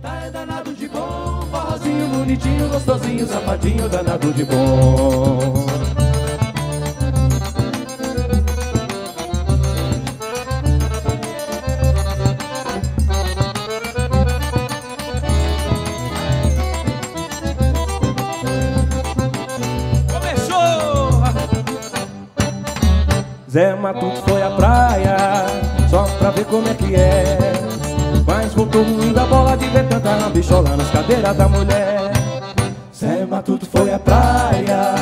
Tá danado de bom, forrozinho bonitinho, gostosinho, safadinho, danado de bom. Começou! Zé Matuto foi à praia Só pra ver como é que é Mas voltou ruim da bola de ver tanta bichola nas cadeiras da mulher. Zé Matuto foi à praia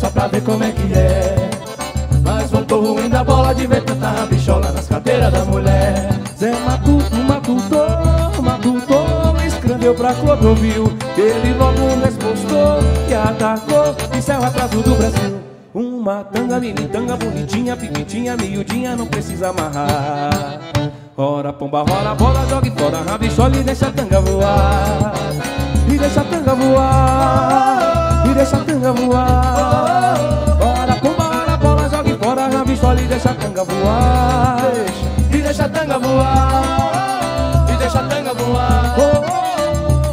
Só pra ver como é que é. Mas voltou ruim da bola de ver tanta bichola nas cadeiras da mulher. Zé Matuto, Matuto, Matuto Escreveu pra Clodovil. Ele logo respostou e atacou é o atraso do Brasil. Uma tanga, mini tanga bonitinha, piquitinha, miudinha, não precisa amarrar. Ora pomba, rola bola, jogue fora, rabichola e deixa a tanga voar. E deixa a tanga voar. E deixa a tanga voar. Ora pomba, rola bola, jogue fora, rabichola e deixa a tanga voar. E deixa a tanga voar. E deixa a tanga voar.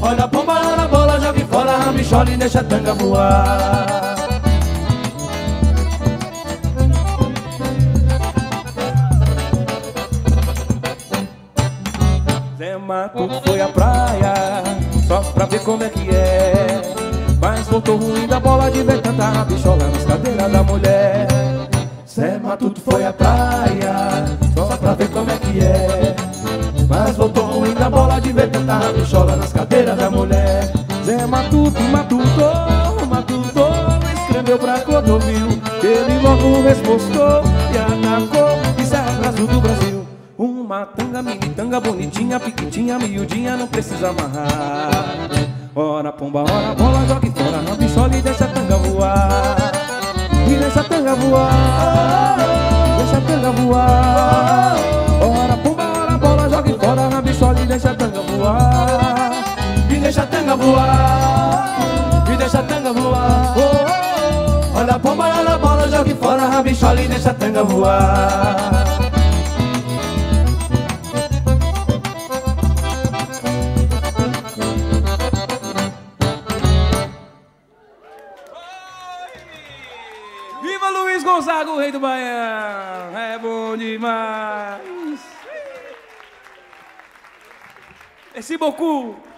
Olha pomba, rola bola, jogue fora, rabichola e deixa a tanga voar. Zé Matuto foi à praia Só pra ver como é que é. Mas voltou ruim da bola de ver tanta bichola nas cadeiras da mulher. Zé Matuto foi à praia Só pra ver como é que é. Mas voltou ruim da bola de ver tanta bichola nas cadeiras da mulher. Zé Matuto, Matuto, Matuto Escreveu pra Clodovil. Ele logo respostou e atacou Isso é atraso do Brasil. Uma tanga, mini tanga bonitinha, piquitinha, miudinha, não precisa amarrar. Ora pomba, ora bola, jogue fora na bichola e deixa a tanga voar. E deixa a tanga voar, deixa a tanga voar. Ora pomba, ora bola, jogue fora na bichola e deixa a tanga voar. E deixa a tanga voar, e deixa a tanga voar. Olha pomba, olha bola, jogue fora a bichola e deixa a tanga voar. Gonzaga, o rei do Baião! É bom demais! Esse Bocu!